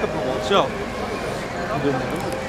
yapalım. Şey al. Gidelim.